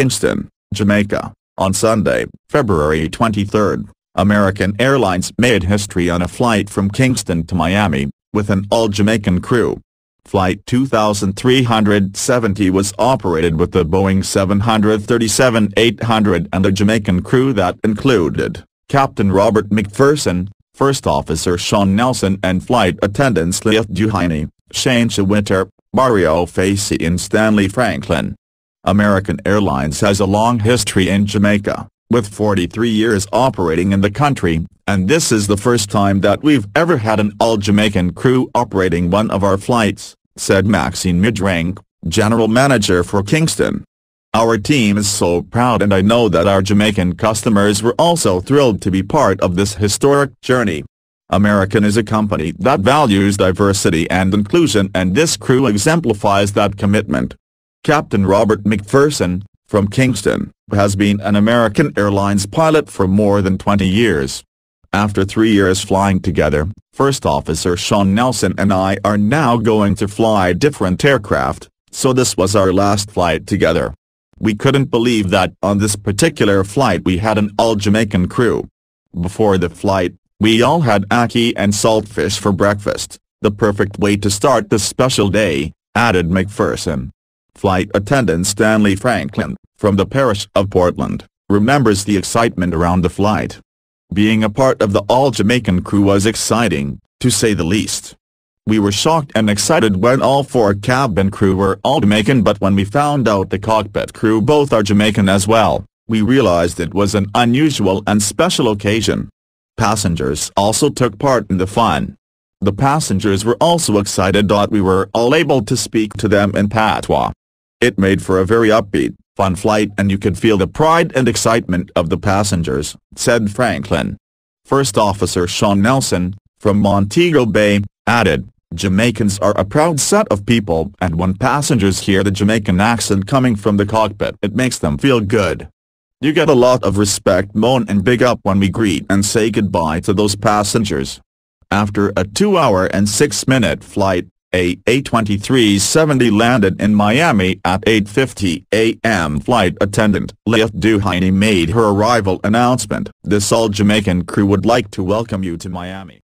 Kingston, Jamaica. On Sunday, February 23, American Airlines made history on a flight from Kingston to Miami, with an all-Jamaican crew. Flight 2370 was operated with the Boeing 737-800 and a Jamaican crew that included Captain Robert McPherson, First Officer Sean Nelson and flight attendants Leah Duhaney, Shane Winter, Mario Facey and Stanley Franklin. American Airlines has a long history in Jamaica, with 43 years operating in the country, and this is the first time that we've ever had an all-Jamaican crew operating one of our flights, said Maxine Midrank, General Manager for Kingston. Our team is so proud and I know that our Jamaican customers were also thrilled to be part of this historic journey. American is a company that values diversity and inclusion and this crew exemplifies that commitment. Captain Robert McPherson, from Kingston, has been an American Airlines pilot for more than 20 years. After three years flying together, First Officer Sean Nelson and I are now going to fly different aircraft, so this was our last flight together. We couldn't believe that on this particular flight we had an all-Jamaican crew. Before the flight, we all had ackee and saltfish for breakfast, the perfect way to start this special day, added McPherson. Flight attendant Stanley Franklin, from the parish of Portland, remembers the excitement around the flight. Being a part of the all-Jamaican crew was exciting, to say the least. We were shocked and excited when all four cabin crew were all Jamaican but when we found out the cockpit crew both are Jamaican as well, we realized it was an unusual and special occasion. Passengers also took part in the fun. The passengers were also excited that we were all able to speak to them in patois. It made for a very upbeat, fun flight and you could feel the pride and excitement of the passengers, said Franklin. First Officer Sean Nelson, from Montego Bay, added, Jamaicans are a proud set of people and when passengers hear the Jamaican accent coming from the cockpit it makes them feel good. You get a lot of respect moan and big up when we greet and say goodbye to those passengers. After a 2-hour and 6-minute flight, a A2370 landed in Miami at 8.50 a.m. Flight attendant Leah Duhaney made her arrival announcement. This all-Jamaican crew would like to welcome you to Miami.